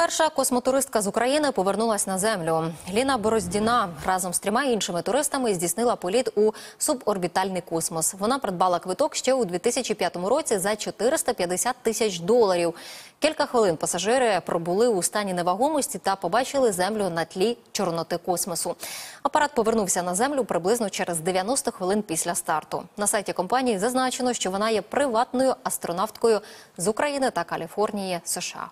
Перша космотуристка з України повернулась на землю. Ліна Бороздіна разом з трьома іншими туристами здійснила політ у суборбітальний космос. Вона придбала квиток ще у 2005 році за 450 тисяч доларів. Кілька хвилин пасажири пробули у стані невагомості та побачили землю на тлі чорноти космосу. Апарат повернувся на землю приблизно через 90 хвилин після старту. На сайті компанії зазначено, що вона є приватною астронавткою з України та Каліфорнії, США.